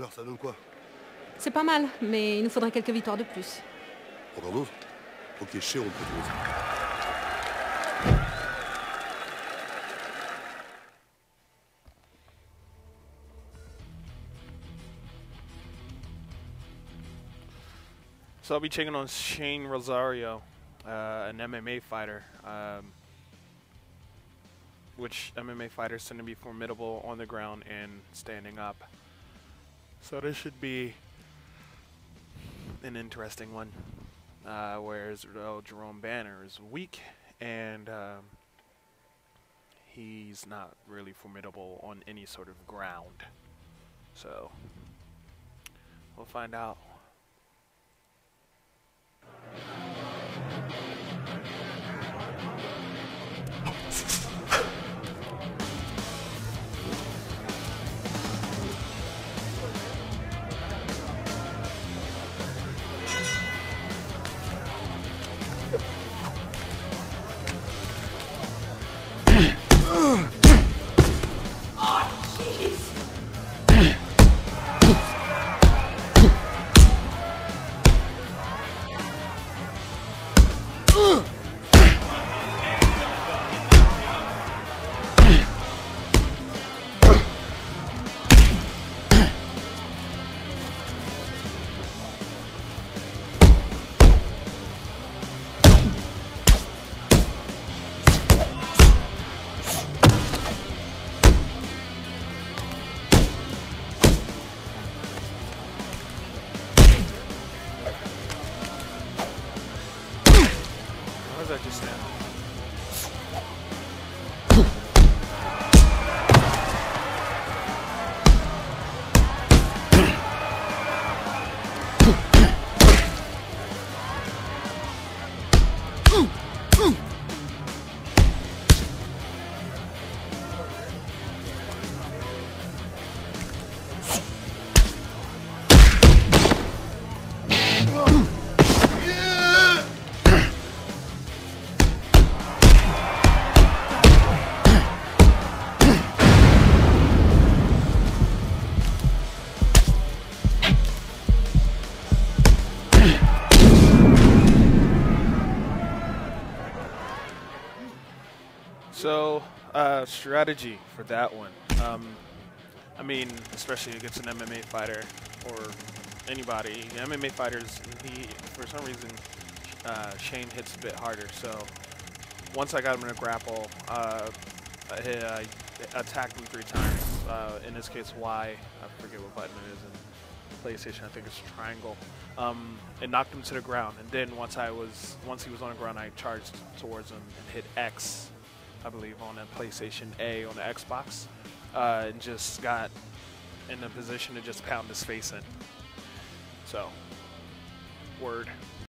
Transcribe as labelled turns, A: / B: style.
A: Alors ça donne quoi
B: C'est pas mal, mais il nous faudrait quelques victoires de plus.
A: Encore d'autres Ok, chez on peut trouver ça.
C: So I'll be taking on Shane Rosario, uh, an MMA fighter. Um, which MMA fighters tend to be formidable on the ground and standing up. So this should be an interesting one. Uh, whereas Jerome Banner is weak and um, he's not really formidable on any sort of ground. So we'll find out. How that just sound? So, uh, strategy for that one. Um, I mean, especially against an MMA fighter or anybody. MMA fighters, he for some reason uh, Shane hits a bit harder. So once I got him in a grapple, uh, I, I attacked him three times. Uh, in this case, Y. I forget what button it is in PlayStation. I think it's triangle. Um, and knocked him to the ground. And then once I was once he was on the ground, I charged towards him and hit X. I believe, on a PlayStation A on the Xbox, uh, and just got in a position to just pound his face in. So, word.